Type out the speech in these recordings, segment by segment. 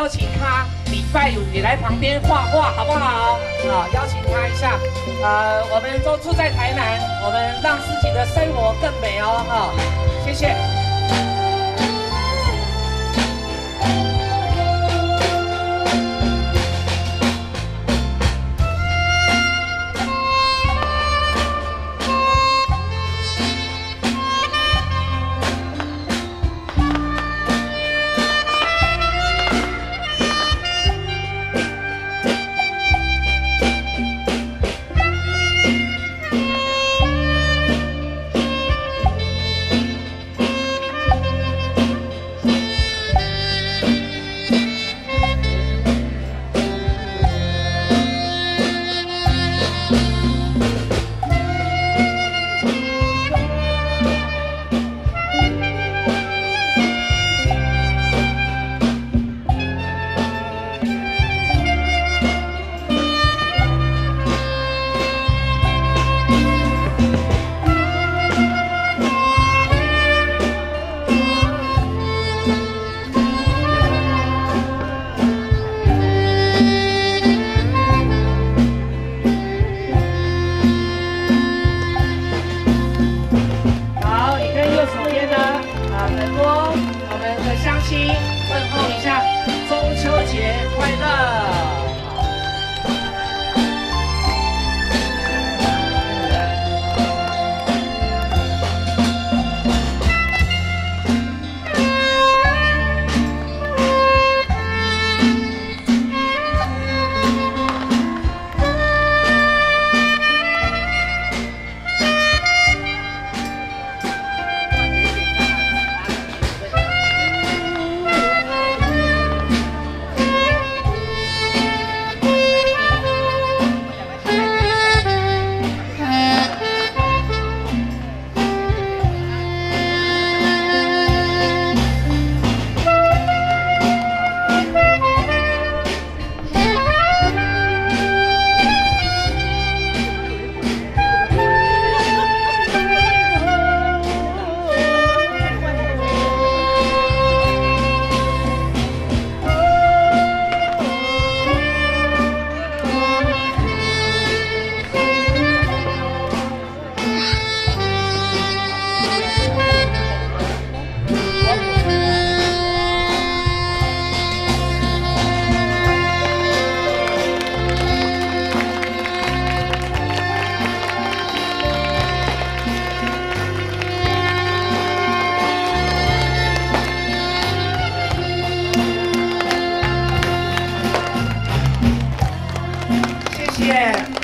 邀请他礼拜五也来旁边画画，好不好？啊，邀请他一下。呃，我们都住在台南，我们让自己的生活更美哦，哈，谢谢。亲问候一下中秋节。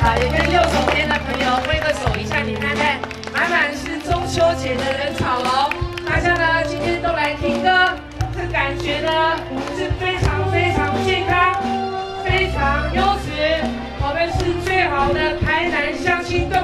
啊，也跟右手边的朋友挥个手一下，你看看，满满是中秋节的人潮哦。大家呢今天都来听歌，这感觉呢是非常非常健康，非常优质。我们是最好的台南相亲，队